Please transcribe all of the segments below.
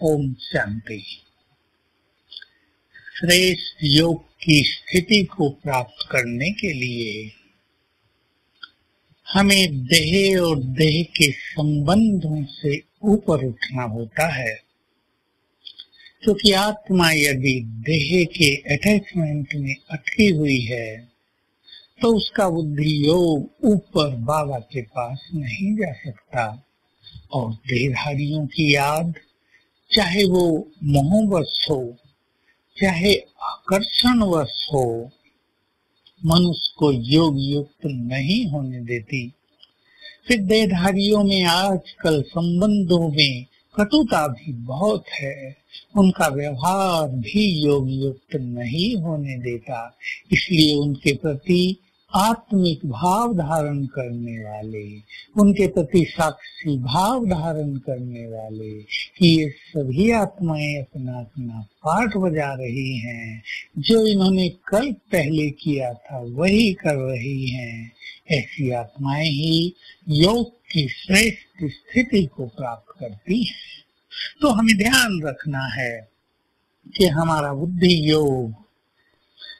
ओम शांति। श्रेष्ठ योग की स्थिति को प्राप्त करने के लिए हमें देह और देह के संबंधों से ऊपर उठना होता है, क्योंकि आत्मा यदि देह के अटैचमेंट में अटकी हुई है तो उसका बुद्धि योग ऊपर बाबा के पास नहीं जा सकता, और देहधारियों की याद चाहे वो मोहवश हो, चाहे आकर्षणवश हो, मनुष्य को योग युक्त नहीं होने देती। फिर देहधारियों में आजकल संबंधों में कटुता भी बहुत है। उनका व्यवहार भी योग युक्त नहीं होने देता। इसलिए उनके प्रति आत्मिक भाव धारण करने वाले, उनके प्रति साक्षी भाव धारण करने वाले, कि ये सभी आत्माएँ अपना अपना पाठ बजा रही हैं। जो इन्होंने कल पहले किया था, वही कर रही हैं। ऐसी आत्माएँ ही योग की श्रेष्ठ स्थिति को प्राप्त करती हैं। तो हमें ध्यान रखना है कि हमारा बुद्धि योग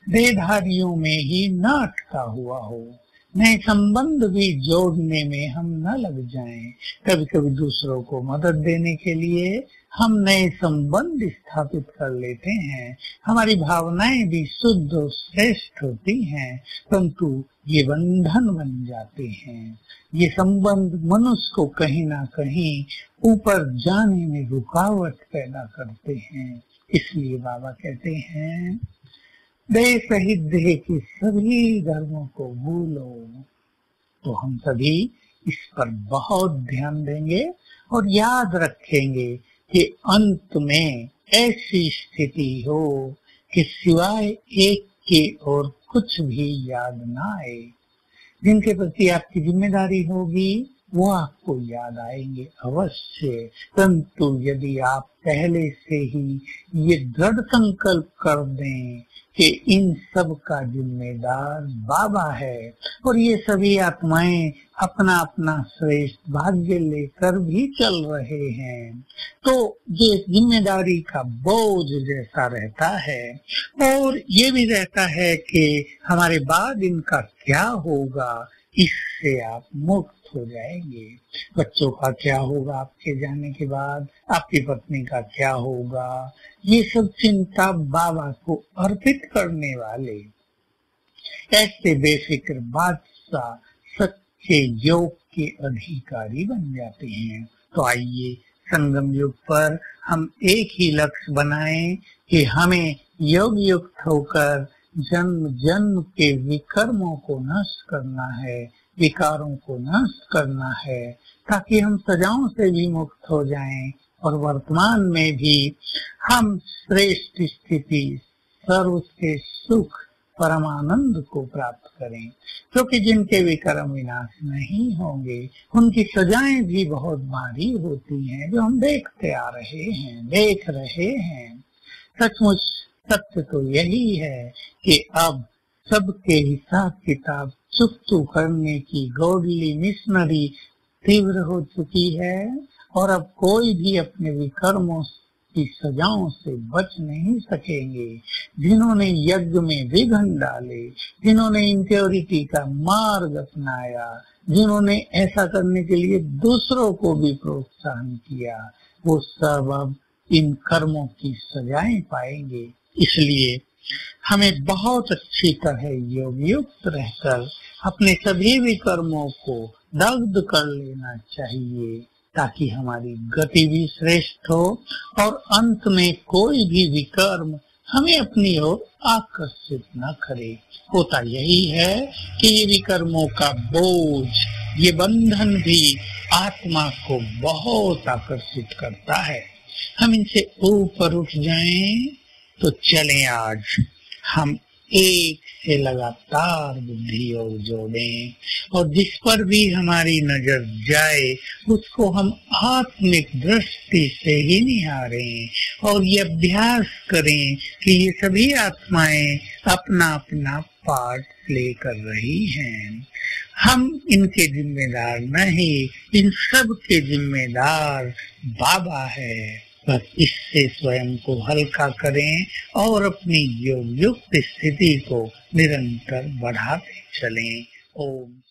देहधारियों में ही न अटका हुआ हो। नए संबंध भी जोड़ने में हम न लग जाएँ। कभी कभी दूसरों को मदद देने के लिए हम नए संबंध स्थापित कर लेते हैं। हमारी भावनाएँ भी शुद्ध और श्रेष्ठ होती हैं, परंतु ये बंधन बन जाते हैं। ये संबंध मनुष्य को कहीं ना कहीं ऊपर जाने में रुकावट पैदा करते हैं। इसलिए बाबा कहते हैं देह सहित देह के सभी धर्मों को भूलो। तो हम सभी इस पर बहुत ध्यान देंगे और याद रखेंगे कि अंत में ऐसी स्थिति हो कि सिवाय एक के और कुछ भी याद ना आए। जिनके प्रति आपकी ज़िम्मेदारी होगी वो आपको याद आएँगे अवश्य। परंतु यदि आप पहले से ही ये दृढ़ संकल्प कर दें कि इन सब का जिम्मेदार बाबा है, और ये सभी आत्माएँ अपना अपना श्रेष्ठ भाग्य लेकर भी चल रहे हैं तो ये ज़िम्मेदारी का बोझ जैसा रहता है। और ये भी रहता है कि हमारे बाद इनका क्या होगा, इससे आप मुक्त हो जाएँगे। बच्चों का क्या होगा आपके जाने के बाद? आपकी पत्नी का क्या होगा? ये सब चिंता बाबा को अर्पित करने वाले। ऐसे बेफिक्र बादशाह सच्चे योग के अधिकारी बन जाते हैं। तो आइए, संगम युग पर हम एक ही लक्ष्य बनाएँ कि हमें योग युक्त होकर जन्म जन्म के विकर्मों को नष्ट करना है। विकारों को नष्ट करना है, ताकि हम सजाओं से भी मुक्त हो जाएँ और वर्तमान में भी हम श्रेष्ठ स्थिति सर्व के सुख, परमानंद को प्राप्त करें। क्योंकि जिनके विक्रम विनाश नहीं होंगे, उनकी सजाएँ भी बहुत भारी होती हैं, जो हम देखते आ रहे हैं, देख रहे हैं। सचमुच सत्य तो यही है कि अब सबके हिसाब किताब चुप्तू करने की गौडली मिशनरी तीव्र हो चुकी है और अब कोई भी अपने विकर्मों की सजाओं से बच नहीं सकेंगे। जिन्होंने यज्ञ में विघन डाले, जिन्होंने इंप्योरिटी का मार्ग अपनाया, जिन्होंने ऐसा करने के लिए दूसरों को भी प्रोत्साहन किया, वो सब अब इन कर्मों की सजाएँ पाएँगे। इसलिए हमें बहुत अच्छी तरह योग युक्त रहकर अपने सभी विकर्मों को दग्ध कर लेना चाहिए, ताकि हमारी गति भी श्रेष्ठ हो और अंत में कोई भी विकर्म हमें अपनी ओर आकर्षित न करे। होता यही है कि ये विकर्मों का बोझ, ये बंधन भी आत्मा को बहुत आकर्षित करता है। हम इनसे ऊपर उठ जाएँ। तो चले आज हम एक से लगातार बुद्धि और जोड़ें और जिस पर भी हमारी नज़र जाए, उसको हम आत्मिक दृष्टि से ही निहारें और ये अभ्यास करें कि ये सभी आत्माएँ अपना अपना पार्ट प्ले कर रही हैं। हम इनके जिम्मेदार नहीं, इन सब के जिम्मेदार बाबा है। बस इससे स्वयं को हल्का करें और अपनी योग युक्त स्थिति को निरंतर बढ़ाते चलें। ओम।